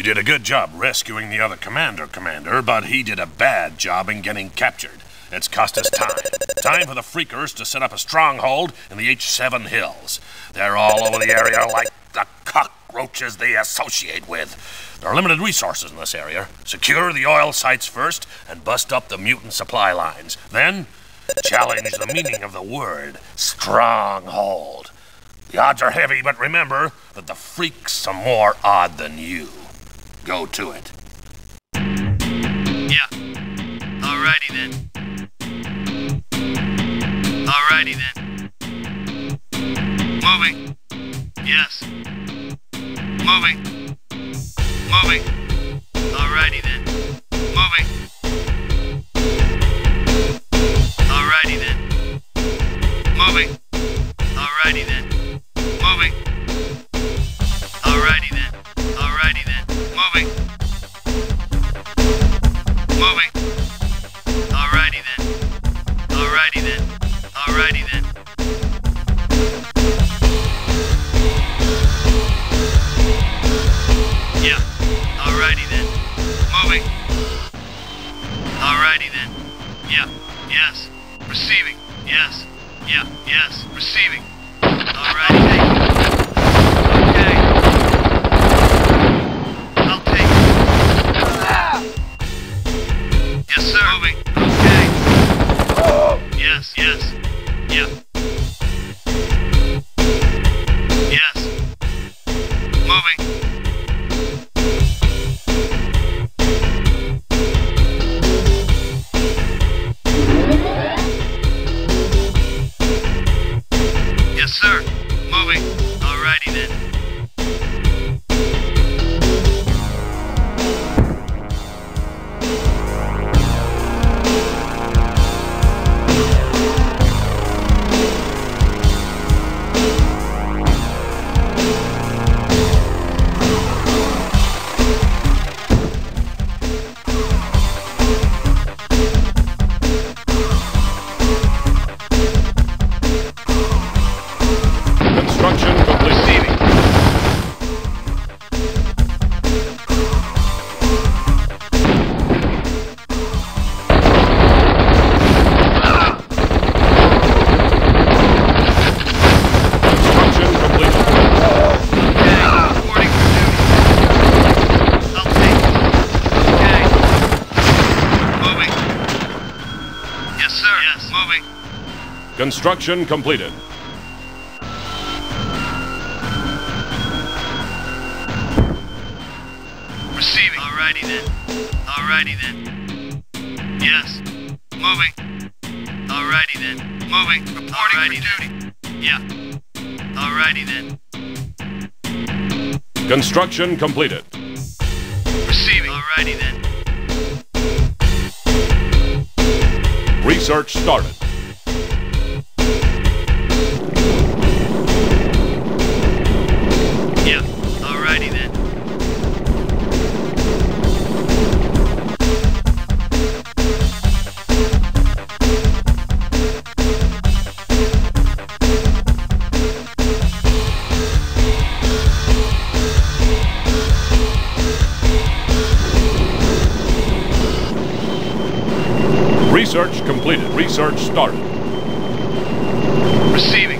He did a good job rescuing the other commander, Commander, but he did a bad job in getting captured. It's cost us time. Time for the Freakers to set up a stronghold in the H7 Hills. They're all over the area like the cockroaches they associate with. There are limited resources in this area. Secure the oil sites first and bust up the mutant supply lines. Then, challenge the meaning of the word stronghold. The odds are heavy, but remember that the freaks are more odd than you. Go to it. Yeah. Alrighty then. Alrighty then. Moving. Yes. Moving. Moving. Alrighty then. Moving. Alrighty then. Moving. Moving. Construction completed. Receiving. Alrighty then. Alrighty then. Yes. Moving. Alrighty then. Moving. Reporting Alrighty for duty. Yeah. Alrighty then. Construction completed. Receiving. Alrighty then. Research started. Research completed. Research started. Receiving.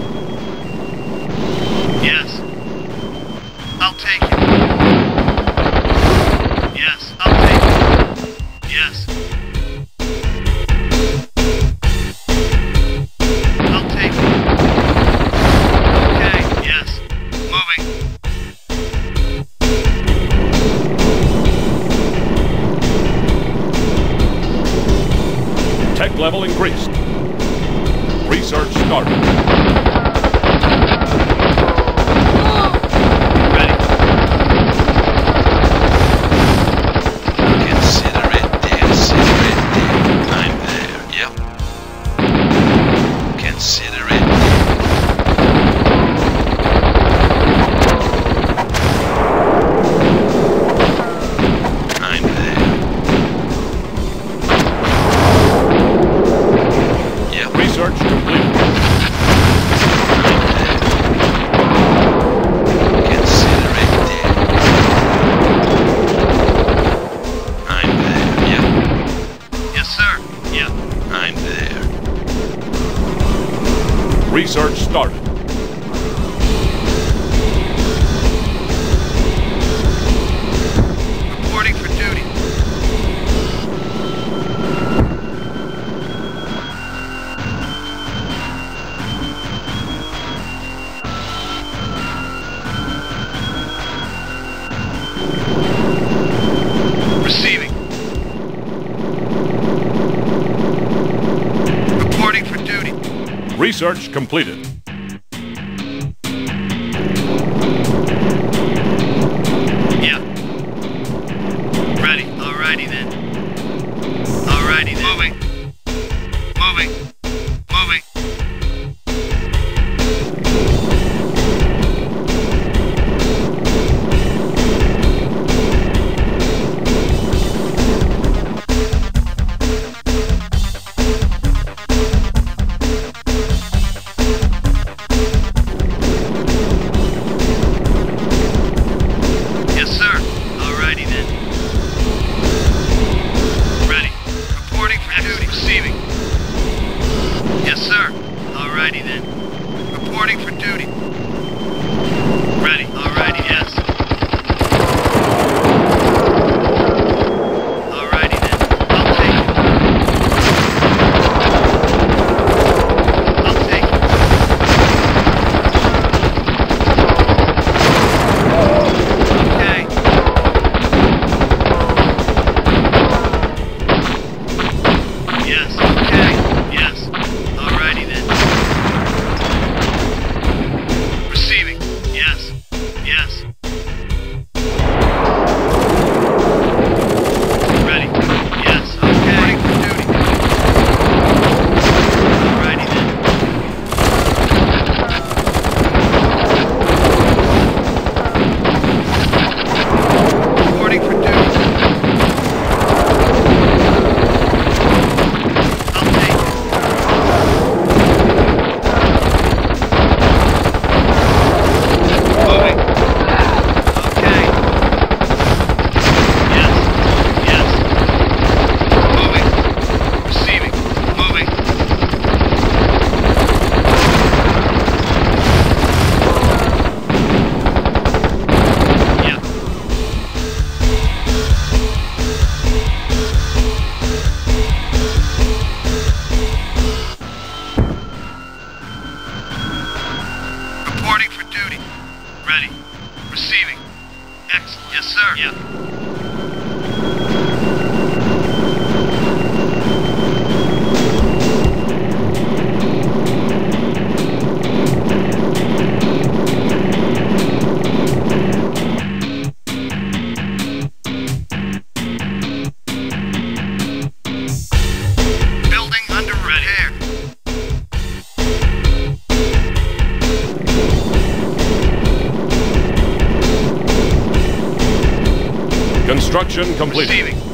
Research completed. Construction complete. Receiving.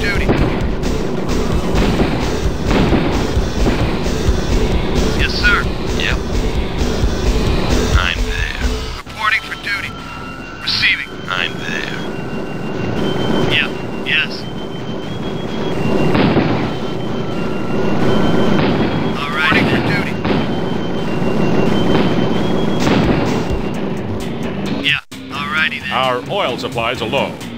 duty. Yes, sir. Yep. I'm there. Reporting for duty. Receiving. I'm there. Yep. Yes. Our oil supplies are low.